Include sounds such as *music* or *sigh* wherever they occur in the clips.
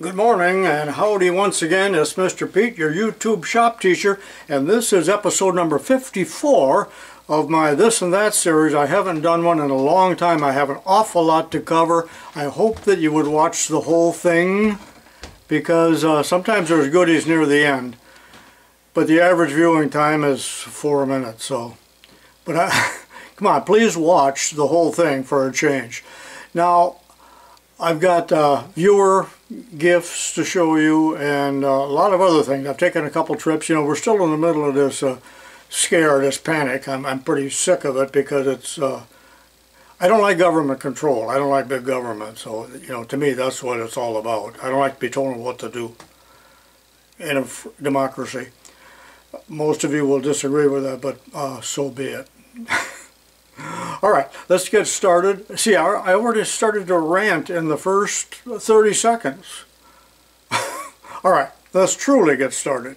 Good morning and howdy once again. It's Mr. Pete, your YouTube shop teacher, and this is episode number 54 of my This and That series. I haven't done one in a long time. I have an awful lot to cover. I hope that you would watch the whole thing because uh, sometimes there's goodies near the end. But the average viewing time is four minutes, so. But I, *laughs* come on, please watch the whole thing for a change. Now, I've got uh, viewer gifts to show you and uh, a lot of other things. I've taken a couple trips. You know, we're still in the middle of this uh, scare, this panic. I'm, I'm pretty sick of it because it's, uh, I don't like government control. I don't like big government. So, you know, to me, that's what it's all about. I don't like to be told what to do in a democracy. Most of you will disagree with that, but uh, so be it. *laughs* All right, let's get started. See, I already started to rant in the first 30 seconds. *laughs* All right, let's truly get started.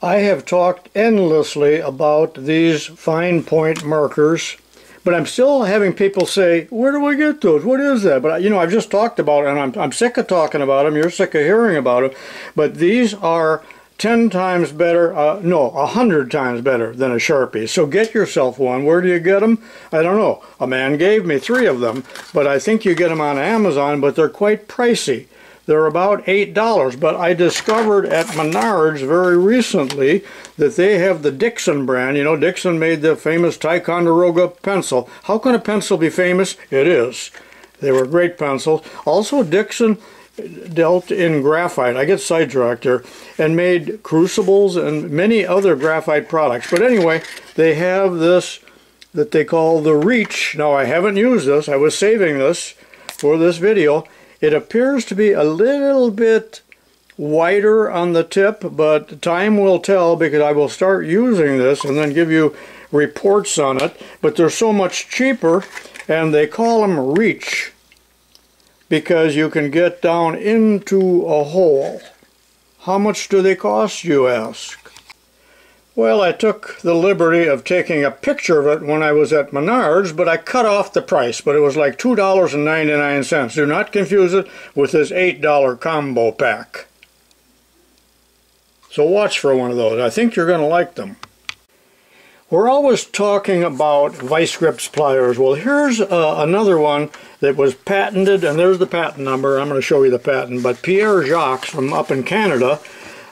I have talked endlessly about these fine point markers, but I'm still having people say, where do I get those? What is that? But, you know, I've just talked about it, and I'm, I'm sick of talking about them. You're sick of hearing about them. But these are 10 times better, uh, no, 100 times better than a Sharpie. So get yourself one. Where do you get them? I don't know. A man gave me three of them, but I think you get them on Amazon, but they're quite pricey. They're about $8, but I discovered at Menards very recently that they have the Dixon brand. You know, Dixon made the famous Ticonderoga pencil. How can a pencil be famous? It is. They were great pencils. Also, Dixon dealt in graphite. I get sidetracked here. And made crucibles and many other graphite products. But anyway, they have this that they call the Reach. Now, I haven't used this. I was saving this for this video. It appears to be a little bit wider on the tip, but time will tell because I will start using this and then give you reports on it. But they're so much cheaper, and they call them Reach because you can get down into a hole. How much do they cost, you ask? Well, I took the liberty of taking a picture of it when I was at Menards, but I cut off the price, but it was like $2.99. Do not confuse it with this $8 combo pack. So watch for one of those. I think you're going to like them. We're always talking about vice grip pliers. Well, here's uh, another one that was patented, and there's the patent number. I'm going to show you the patent. But Pierre Jacques from up in Canada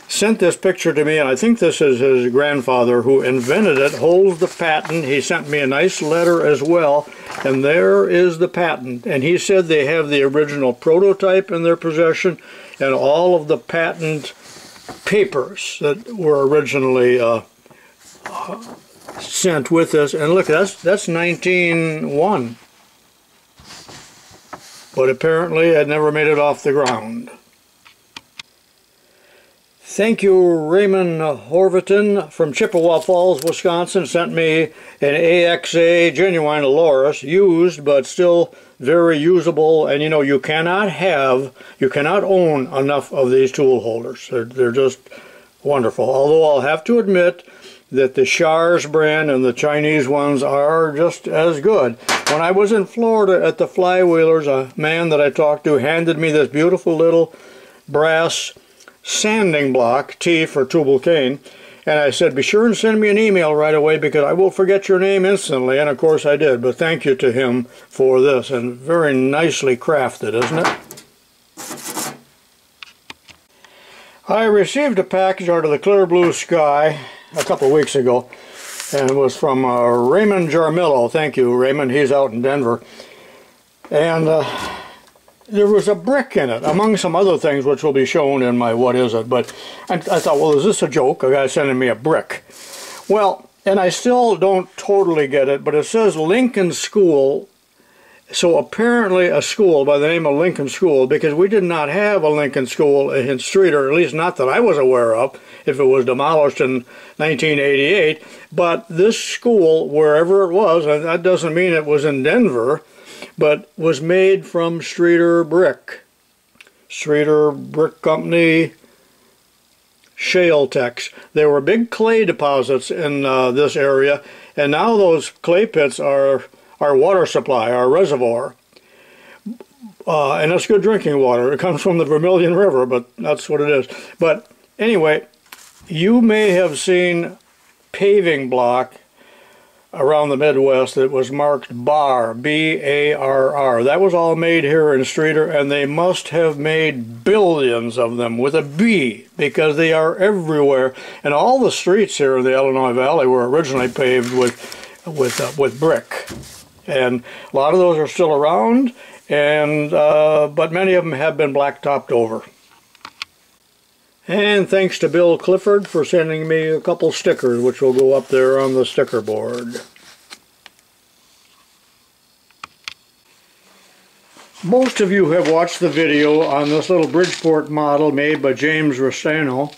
sent this picture to me, and I think this is his grandfather who invented it, holds the patent. He sent me a nice letter as well, and there is the patent. And he said they have the original prototype in their possession and all of the patent papers that were originally uh, sent with us. And look, that's that's 1901. But apparently it never made it off the ground. Thank you, Raymond Horvaton from Chippewa Falls, Wisconsin, sent me an AXA Genuine Aloris, used but still very usable. And you know, you cannot have, you cannot own enough of these tool holders. They're, they're just wonderful. Although I'll have to admit, that the Shars brand and the Chinese ones are just as good. When I was in Florida at the Flywheelers, a man that I talked to handed me this beautiful little brass sanding block, T for Tubal Cain, and I said, be sure and send me an email right away because I will forget your name instantly, and of course I did, but thank you to him for this, and very nicely crafted, isn't it? I received a package out of the clear blue sky a couple weeks ago, and it was from uh, Raymond Jarmillo. Thank you, Raymond. He's out in Denver. And uh, there was a brick in it, among some other things which will be shown in my What Is It. But I, I thought, well, is this a joke? A guy sending me a brick. Well, and I still don't totally get it, but it says Lincoln School so apparently a school by the name of Lincoln School, because we did not have a Lincoln School in Streator, at least not that I was aware of, if it was demolished in 1988. But this school, wherever it was, and that doesn't mean it was in Denver, but was made from Streator Brick. Streator Brick Company, shale techs. There were big clay deposits in uh, this area, and now those clay pits are our water supply, our reservoir. uh, and it's good drinking water. It comes from the Vermilion River, but that's what it is. But anyway, you may have seen paving block around the Midwest that was marked BAR, B-A-R-R. That was all made here in Streator, and they must have made billions of them with a B because they are everywhere. And all the streets here in the Illinois Valley were originally paved with with uh, with brick, and a lot of those are still around. And uh, but many of them have been blacktopped over. And thanks to Bill Clifford for sending me a couple stickers, which will go up there on the sticker board. Most of you have watched the video on this little Bridgeport model made by James Rostano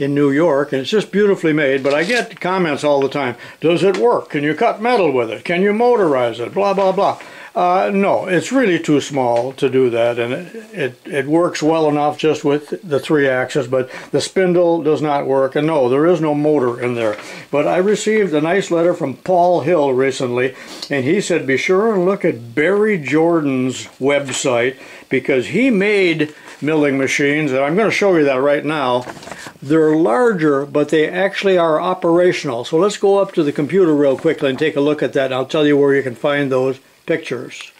in New York, and it's just beautifully made, but I get comments all the time. Does it work? Can you cut metal with it? Can you motorize it? Blah, blah, blah. Uh, no, it's really too small to do that, and it, it, it, works well enough just with the three axes, but the spindle does not work, and no, there is no motor in there. But I received a nice letter from Paul Hill recently, and he said be sure and look at Barry Jordan's website, because he made milling machines, and I'm going to show you that right now. They're larger, but they actually are operational. So let's go up to the computer real quickly and take a look at that, and I'll tell you where you can find those pictures.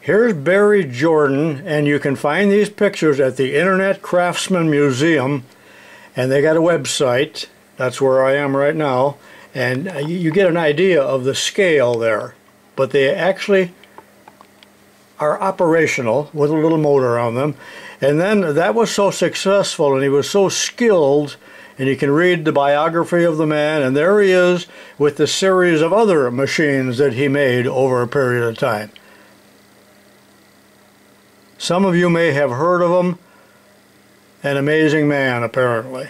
Here's Barry Jordan, and you can find these pictures at the Internet Craftsman Museum, and they got a website. That's where I am right now, and uh, you get an idea of the scale there. But they actually are operational with a little motor on them. And then that was so successful, and he was so skilled and you can read the biography of the man, and there he is with the series of other machines that he made over a period of time. Some of you may have heard of him. An amazing man, apparently.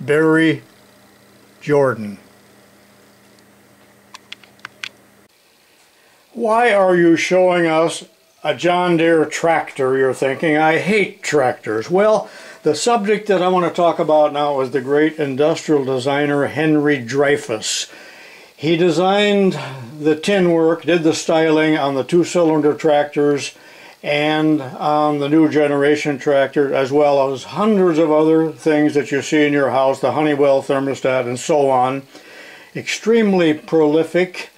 Barry Jordan. Why are you showing us a John Deere tractor, you're thinking? I hate tractors. Well, the subject that I want to talk about now is the great industrial designer Henry Dreyfuss. He designed the tin work, did the styling on the two-cylinder tractors and on the new generation tractor, as well as hundreds of other things that you see in your house, the Honeywell thermostat and so on. Extremely prolific.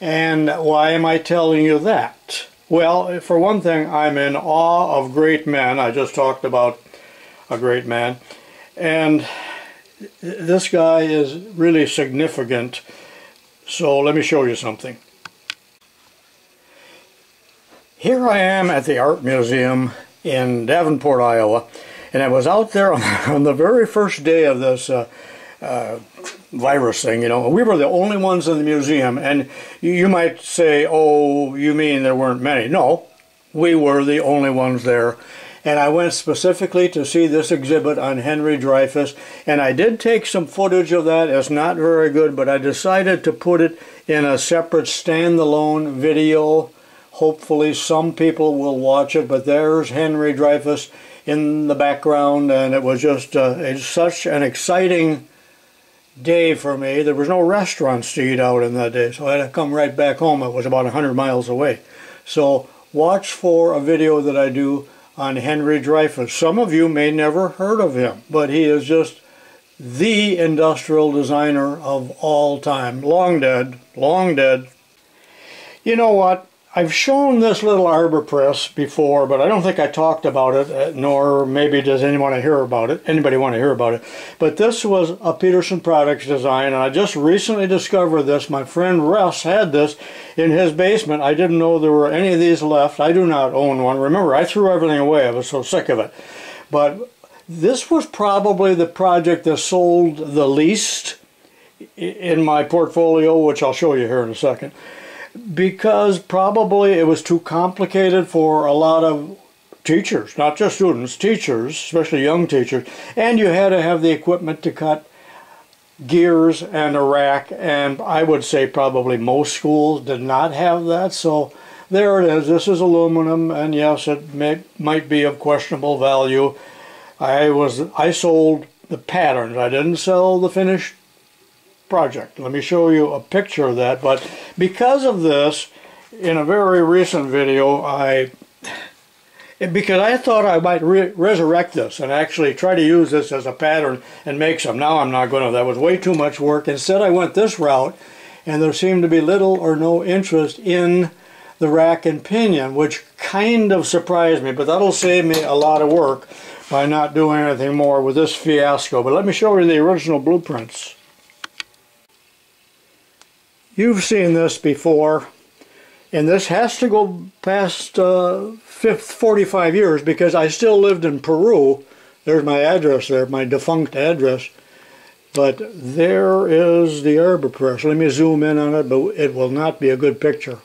And why am I telling you that? Well, for one thing, I'm in awe of great men. I just talked about a great man. And this guy is really significant. So let me show you something. Here I am at the Art Museum in Davenport, Iowa, and I was out there *laughs* on, the very first day of this uh, uh, virus thing, you know. We were the only ones in the museum, and you might say, oh, you mean there weren't many. No, we were the only ones there and I went specifically to see this exhibit on Henry Dreyfuss and I did take some footage of that it's not very good but I decided to put it in a separate standalone video hopefully some people will watch it but there's Henry Dreyfuss in the background and it was just uh, such an exciting day for me there was no restaurants to eat out in that day so I had to come right back home it was about 100 miles away so watch for a video that I do on Henry Dreyfuss. Some of you may never heard of him, but he is just the industrial designer of all time. Long dead, long dead. You know what? I've shown this little arbor press before, but I don't think I talked about it, uh, nor maybe does anyone hear about it. Anybody want to hear about it? But this was a Peterson Products design, and I just recently discovered this. My friend Russ had this in his basement. I didn't know there were any of these left. I do not own one. Remember, I threw everything away. I was so sick of it. But this was probably the project that sold the least in my portfolio, which I'll show you here in a second because probably it was too complicated for a lot of teachers, not just students, teachers, especially young teachers, and you had to have the equipment to cut gears and a rack, and I would say probably most schools did not have that, so there it is. This is aluminum, and yes, it may, might be of questionable value. I was I sold the patterns. I didn't sell the finished project. Let me show you a picture of that. But because of this, in a very recent video, I because I thought I might re resurrect this and actually try to use this as a pattern and make some. Now I'm not going to. That was way too much work. Instead, I went this route, and there seemed to be little or no interest in the rack and pinion, which kind of surprised me, but that'll save me a lot of work by not doing anything more with this fiasco. But let me show you the original blueprints. You've seen this before, and this has to go past uh, 45 years because I still lived in Peru. There's my address there, my defunct address. But there is the arbor press. Let me zoom in on it, but it will not be a good picture.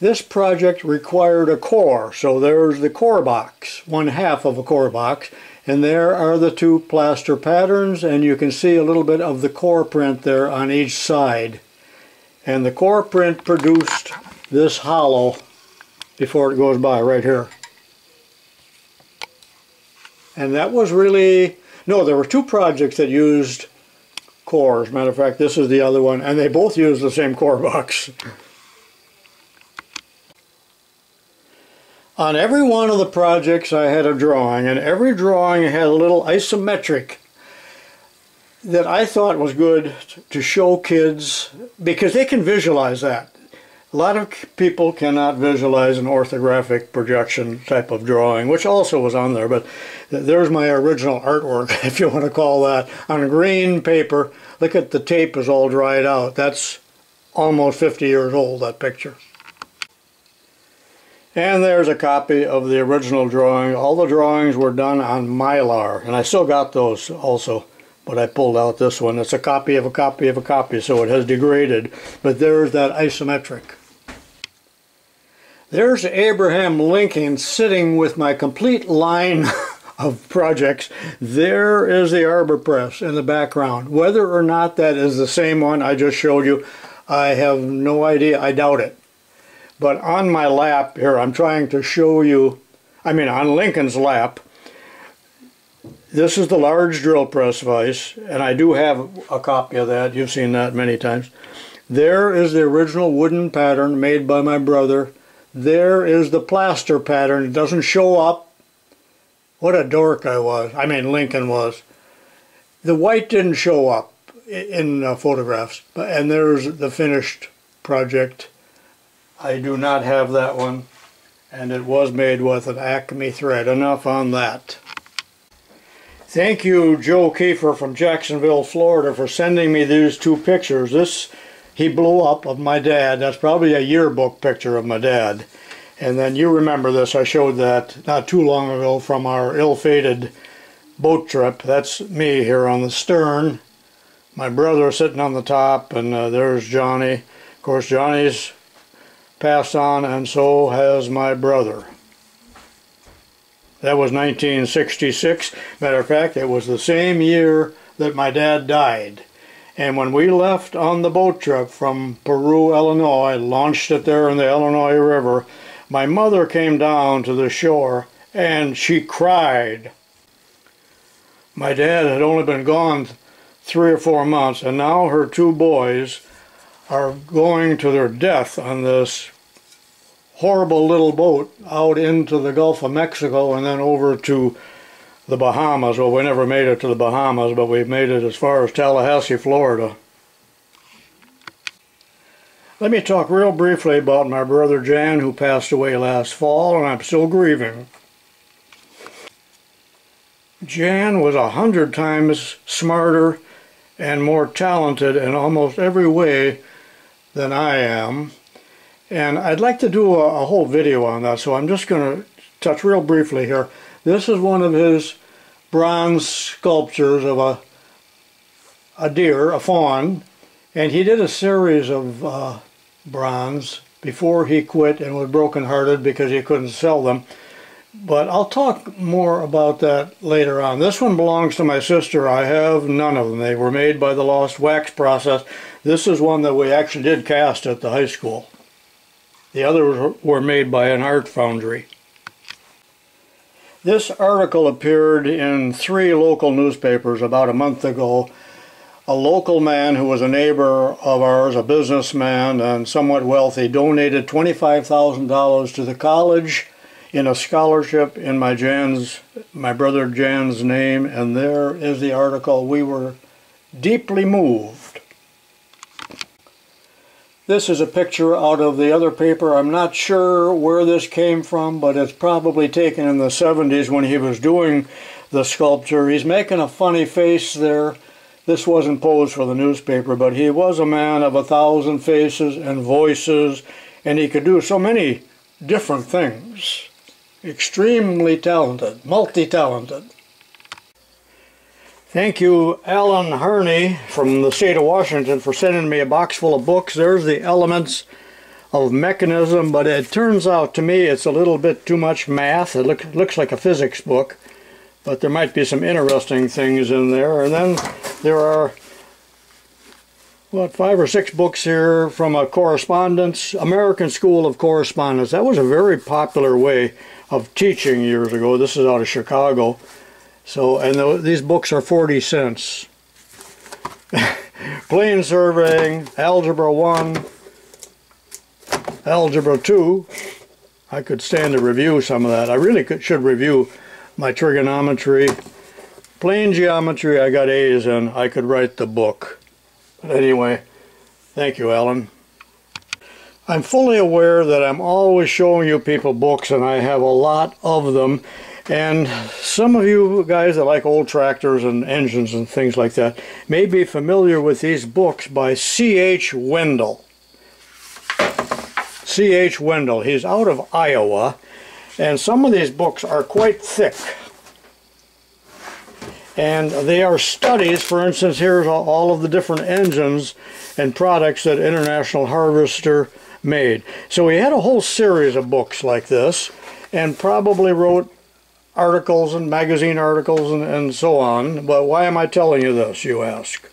This project required a core, so there's the core box, one half of a core box, and there are the two plaster patterns, and you can see a little bit of the core print there on each side. And the core print produced this hollow before it goes by right here. And that was really, no, there were two projects that used cores. Matter of fact, this is the other one, and they both used the same core box. On every one of the projects I had a drawing, and every drawing had a little isometric that I thought was good to show kids because they can visualize that. A lot of people cannot visualize an orthographic projection type of drawing, which also was on there, but there's my original artwork, *laughs* if you want to call that, on green paper. Look at the tape is all dried out. That's almost 50 years old, that picture. And there's a copy of the original drawing. All the drawings were done on Mylar, and I still got those also, but I pulled out this one. It's a copy of a copy of a copy, so it has degraded, but there's that isometric. There's Abraham Lincoln sitting with my complete line *laughs* of projects. There is the Arbor Press in the background. Whether or not that is the same one I just showed you, I have no idea. I doubt it. But on my lap here, I'm trying to show you, I mean on Lincoln's lap, this is the large drill press vise, and I do have a copy of that. You've seen that many times. There is the original wooden pattern made by my brother. There is the plaster pattern. It doesn't show up. What a dork I was. I mean, Lincoln was. The white didn't show up in uh, photographs, and there's the finished project. I do not have that one and it was made with an Acme thread. Enough on that. Thank you Joe Kiefer from Jacksonville, Florida for sending me these two pictures. This he blew up of my dad. That's probably a yearbook picture of my dad. And then you remember this, I showed that not too long ago from our ill-fated boat trip. That's me here on the stern. My brother sitting on the top and uh, there's Johnny. Of course Johnny's passed on and so has my brother. That was 1966. Matter of fact, it was the same year that my dad died. And when we left on the boat trip from Peru, Illinois, launched it there in the Illinois River, my mother came down to the shore and she cried. My dad had only been gone three or four months and now her two boys are going to their death on this horrible little boat out into the Gulf of Mexico and then over to the Bahamas. Well, we never made it to the Bahamas, but we made it as far as Tallahassee, Florida. Let me talk real briefly about my brother Jan who passed away last fall and I'm still grieving. Jan was a hundred times smarter and more talented in almost every way than I am. And I'd like to do a, a whole video on that, so I'm just going to touch real briefly here. This is one of his bronze sculptures of a, a deer, a fawn, and he did a series of uh, bronze before he quit and was brokenhearted because he couldn't sell them. But I'll talk more about that later on. This one belongs to my sister. I have none of them. They were made by the Lost Wax process. This is one that we actually did cast at the high school. The others were made by an art foundry. This article appeared in three local newspapers about a month ago a local man who was a neighbor of ours, a businessman and somewhat wealthy, donated $25,000 to the college in a scholarship in my Jan's, my brother Jan's name, and there is the article. We were deeply moved. This is a picture out of the other paper. I'm not sure where this came from, but it's probably taken in the 70s when he was doing the sculpture. He's making a funny face there. This wasn't posed for the newspaper, but he was a man of a thousand faces and voices, and he could do so many different things. Extremely talented, multi-talented. Thank you, Alan Herney from the state of Washington for sending me a box full of books. There's the elements of mechanism, but it turns out to me it's a little bit too much math. It look, looks like a physics book, but there might be some interesting things in there. And then there are, what, five or six books here from a correspondence, American School of Correspondence. That was a very popular way of teaching years ago. This is out of Chicago. So, and the, these books are 40 cents. *laughs* Plane surveying, Algebra 1, Algebra 2. I could stand to review some of that. I really could, should review my trigonometry. Plane geometry I got A's in. I could write the book. But anyway, thank you, Alan. I'm fully aware that I'm always showing you people books and I have a lot of them and some of you guys that like old tractors and engines and things like that may be familiar with these books by C.H. Wendel. C.H. Wendel, he's out of Iowa, and some of these books are quite thick. And they are studies, for instance, here's all of the different engines and products that International Harvester made. So he had a whole series of books like this, and probably wrote articles and magazine articles and, and so on. But why am I telling you this, you ask?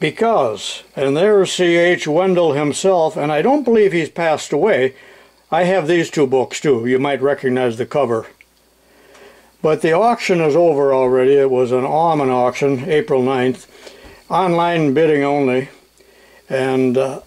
Because, and there's C.H. Wendel himself, and I don't believe he's passed away. I have these two books too. You might recognize the cover. But the auction is over already. It was an Aumann auction, April 9th. Online bidding only. And uh,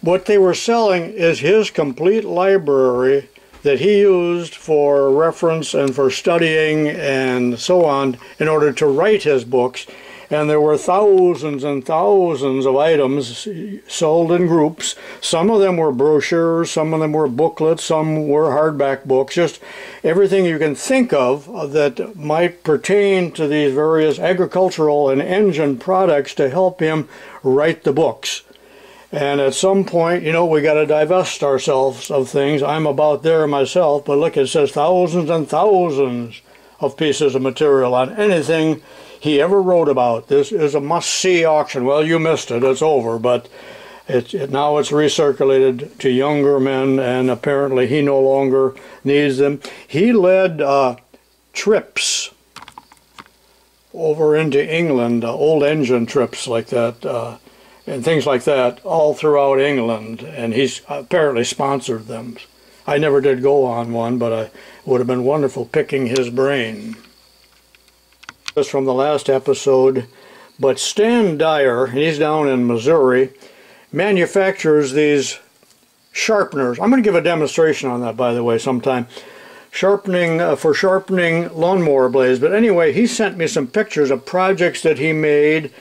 what they were selling is his complete library that he used for reference and for studying and so on in order to write his books. And there were thousands and thousands of items sold in groups. Some of them were brochures, some of them were booklets, some were hardback books, just everything you can think of that might pertain to these various agricultural and engine products to help him write the books. And at some point, you know, we got to divest ourselves of things. I'm about there myself, but look, it says thousands and thousands of pieces of material on anything he ever wrote about. This is a must-see auction. Well, you missed it. It's over, but it, it, now it's recirculated to younger men, and apparently he no longer needs them. He led uh, trips over into England, uh, old engine trips like that. Uh, and things like that all throughout England, and he's apparently sponsored them. I never did go on one, but it would have been wonderful picking his brain. This from the last episode, but Stan Dyer, he's down in Missouri, manufactures these sharpeners. I'm going to give a demonstration on that, by the way, sometime. Sharpening, uh, for sharpening lawnmower blades. But anyway, he sent me some pictures of projects that he made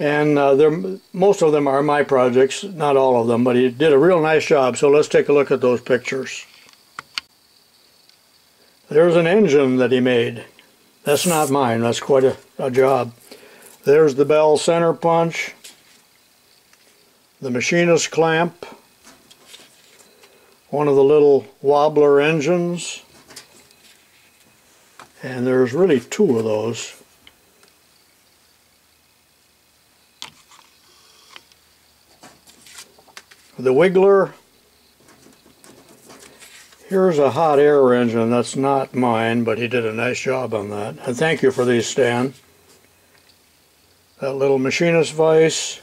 and uh, most of them are my projects, not all of them, but he did a real nice job. So let's take a look at those pictures. There's an engine that he made. That's not mine, that's quite a, a job. There's the bell center punch, the machinist clamp, one of the little wobbler engines, and there's really two of those. The Wiggler. Here's a hot air engine. That's not mine, but he did a nice job on that. And thank you for these, Stan. That little machinist vise.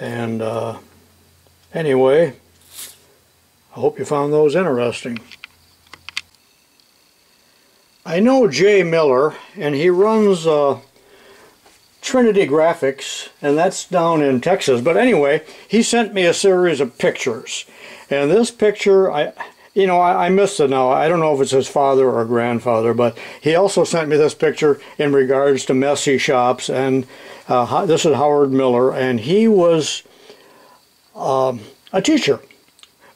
And uh, anyway, I hope you found those interesting. I know Jay Miller, and he runs uh, Trinity Graphics, and that's down in Texas. But anyway, he sent me a series of pictures. And this picture, I, you know, I, I missed it now. I don't know if it's his father or grandfather, but he also sent me this picture in regards to messy shops. And uh, this is Howard Miller, and he was um, a teacher.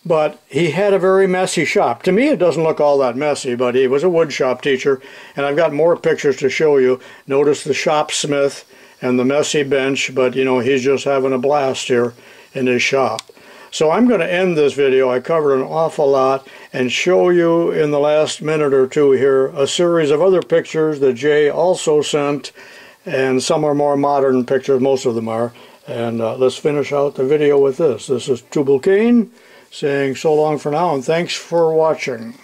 But he had a very messy shop. To me, it doesn't look all that messy, but he was a wood shop teacher. And I've got more pictures to show you. Notice the shopsmith and the messy bench, but you know, he's just having a blast here in his shop. So I'm going to end this video. I covered an awful lot and show you in the last minute or two here a series of other pictures that Jay also sent and some are more modern pictures, most of them are. And uh, let's finish out the video with this. This is Tubal Cain saying so long for now and thanks for watching.